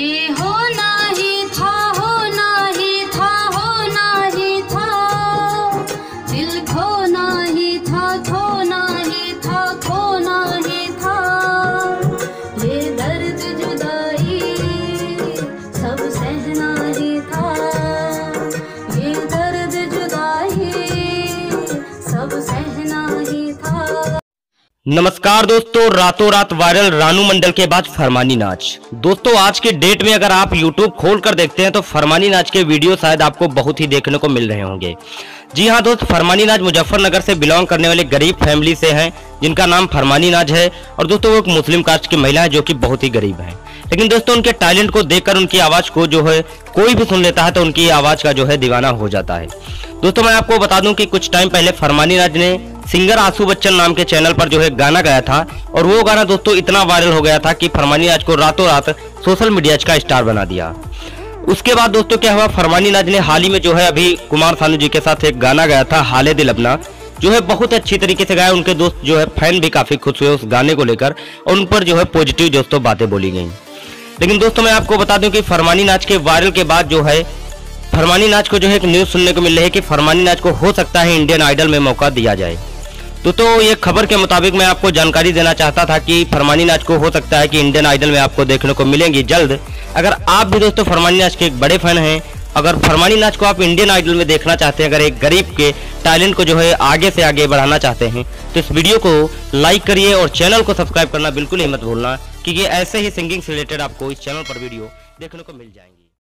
ये होना ही नमस्कार दोस्तों, रातों रात वायरल रानू मंडल के बाद फरमानी नाच। दोस्तों, आज के डेट में अगर आप YouTube खोल कर देखते हैं तो फरमानी नाच के वीडियो शायद आपको बहुत ही देखने को मिल रहे होंगे। जी हाँ दोस्त, फरमानी नाच मुजफ्फरनगर से बिलोंग करने वाले गरीब फैमिली से हैं, जिनका नाम फरमानी नाज है, और दोस्तों, वो एक मुस्लिम कास्ट की महिला है जो कि बहुत ही गरीब है। लेकिन दोस्तों, उनके टैलेंट को देखकर, उनकी आवाज़ को जो है, कोई भी सुन लेता है तो उनकी आवाज़ का जो है, दीवाना हो जाता है। दोस्तों, मैं आपको बता दूँ कि कुछ टाइम पहले फरमानी राज ने सिंगर आँसू बच्चन नाम के चैनल पर जो है गाना गाया था और वो गाना दोस्तों इतना वायरल हो गया था कि फरमानी राज को रातों रात सोशल मीडिया का स्टार बना दिया। उसके बाद दोस्तों क्या हुआ, फरमानी नाज ने हाल ही में जो है अभी कुमार सानू जी के साथ एक गाना गाया था, हाले दिल अपना, जो है बहुत अच्छी तरीके से गाया। उनके दोस्त जो है फ़ैन भी काफ़ी खुश हुए उस गाने को लेकर और उन पर जो है पॉजिटिव दोस्तों बातें बोली गई। लेकिन दोस्तों मैं आपको बता दूँ कि फरमानी नाच के वायरल के बाद जो है, फरमानी नाच को जो है एक न्यूज़ सुनने को मिल रही है कि फरमानी नाच को हो सकता है इंडियन आइडल में मौका दिया जाए। तो तो ये खबर के मुताबिक मैं आपको जानकारी देना चाहता था कि फरमानी नाच को हो सकता है कि इंडियन आइडल में आपको देखने को मिलेंगी जल्द। अगर आप भी दोस्तों फरमानी नाच के एक बड़े फ़ैन हैं, अगर फरमानी नाच को आप इंडियन आइडल में देखना चाहते हैं, अगर एक गरीब के टैलेंट को जो है आगे से आगे बढ़ाना चाहते हैं तो इस वीडियो को लाइक करिए और चैनल को सब्सक्राइब करना बिल्कुल ही मत भूलना, क्योंकि ऐसे ही सिंगिंग से रिलेटेड आपको इस चैनल पर वीडियो देखने को मिल जाएँगे।